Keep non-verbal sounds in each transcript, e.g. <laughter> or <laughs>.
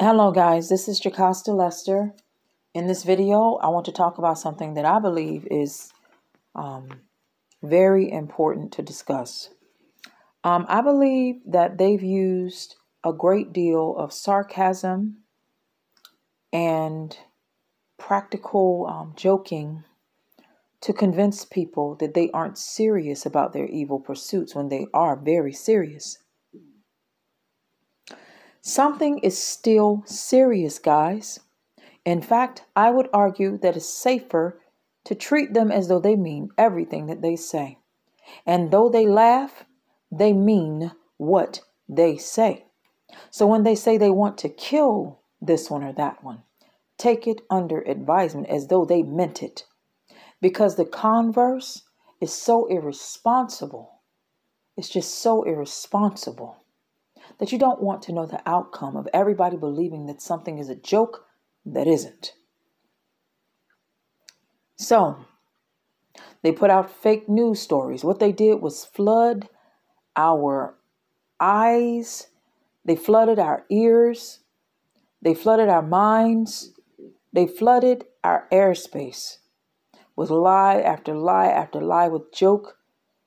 Hello, guys. This is Jocasta Lester. In this video, I want to talk about something that I believe is um, very important to discuss. Um, I believe that they've used a great deal of sarcasm and practical um, joking to convince people that they aren't serious about their evil pursuits when they are very serious. Something is still serious, guys. In fact, I would argue that it's safer to treat them as though they mean everything that they say. And though they laugh, they mean what they say. So when they say they want to kill this one or that one, take it under advisement as though they meant it. Because the converse is so irresponsible. It's just so irresponsible that you don't want to know the outcome of everybody believing that something is a joke that isn't. So, they put out fake news stories. What they did was flood our eyes, they flooded our ears, they flooded our minds, they flooded our airspace with lie after lie after lie, with joke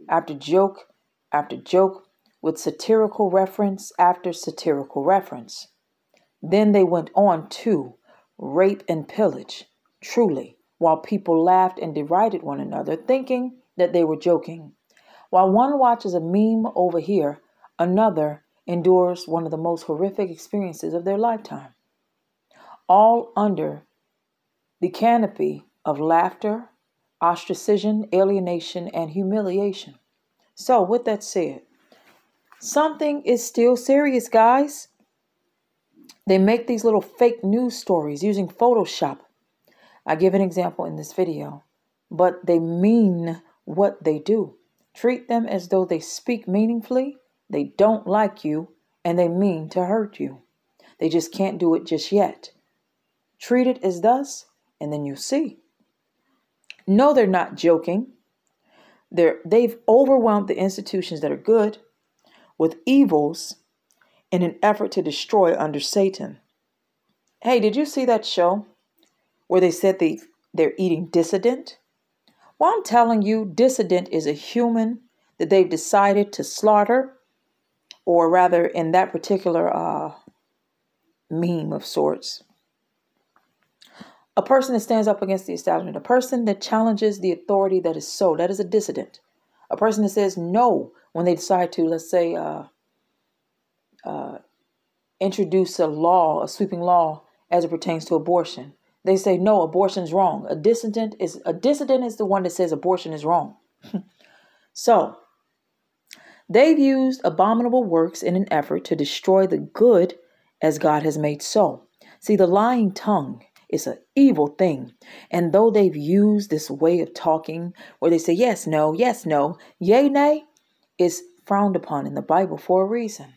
after joke after joke, with satirical reference after satirical reference. Then they went on to rape and pillage, truly, while people laughed and derided one another, thinking that they were joking. While one watches a meme over here, another endures one of the most horrific experiences of their lifetime. All under the canopy of laughter, ostracism, alienation, and humiliation. So, with that said, something is still serious, guys. They make these little fake news stories using Photoshop. I give an example in this video, but they mean what they do. Treat them as though they speak meaningfully, they don't like you, and they mean to hurt you. They just can't do it just yet. Treat it as thus, and then you see. No, they're not joking. They're, they've overwhelmed the institutions that are good with evils in an effort to destroy under Satan. Hey, did you see that show where they said they, they're eating dissident? Well, I'm telling you, dissident is a human that they've decided to slaughter, or rather, in that particular uh, meme of sorts. A person that stands up against the establishment, a person that challenges the authority that is so, that is a dissident. A person that says no when they decide to, let's say, uh, uh, introduce a law, a sweeping law as it pertains to abortion. They say no, abortion's wrong. A dissident is a dissident is the one that says abortion is wrong. <laughs> so they've used abominable works in an effort to destroy the good as God has made so. See, the lying tongue is an evil thing. And though they've used this way of talking where they say yes, no, yes, no, yay, nay, is frowned upon in the Bible for a reason.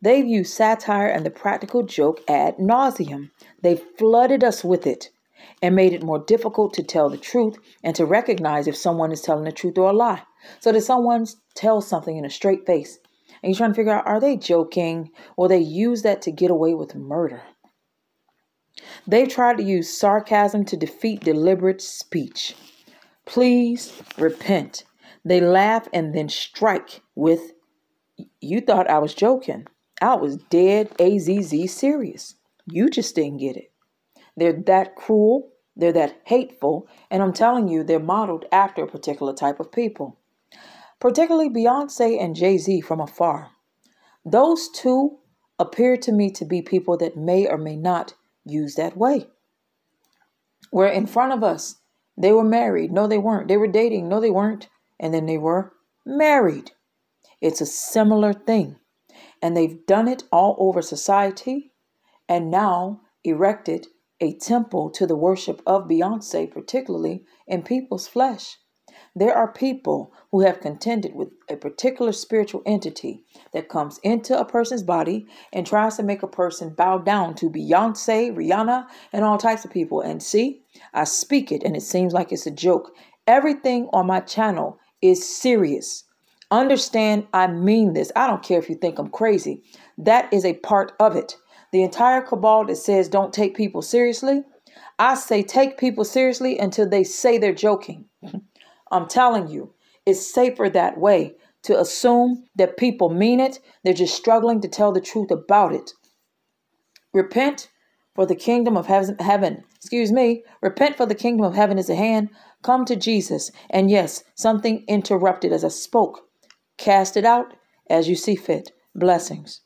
They've used satire and the practical joke ad nauseum. They've flooded us with it and made it more difficult to tell the truth and to recognize if someone is telling the truth or a lie. So that someone tells something in a straight face and you're trying to figure out are they joking or they use that to get away with murder. They've tried to use sarcasm to defeat deliberate speech. Please repent. They laugh and then strike with, You thought I was joking. I was dead AZZ serious. You just didn't get it. They're that cruel, they're that hateful, and I'm telling you, they're modeled after a particular type of people, particularly Beyonce and Jay Z from afar. Those two appear to me to be people that may or may not use that way. Where in front of us, they were married. No, they weren't. They were dating. No, they weren't. And then they were married. It's a similar thing. And they've done it all over society and now erected a temple to the worship of Beyonce, particularly in people's flesh. There are people who have contended with a particular spiritual entity that comes into a person's body and tries to make a person bow down to Beyonce, Rihanna, and all types of people. And see, I speak it and it seems like it's a joke. Everything on my channel is serious. Understand, I mean this. I don't care if you think I'm crazy. That is a part of it. The entire cabal that says don't take people seriously, I say take people seriously until they say they're joking. <laughs> I'm telling you, it's safer that way to assume that people mean it. They're just struggling to tell the truth about it. Repent, for the kingdom of heaven, excuse me, repent for the kingdom of heaven is at hand. Come to Jesus. And yes, something interrupted as I spoke. Cast it out as you see fit. Blessings.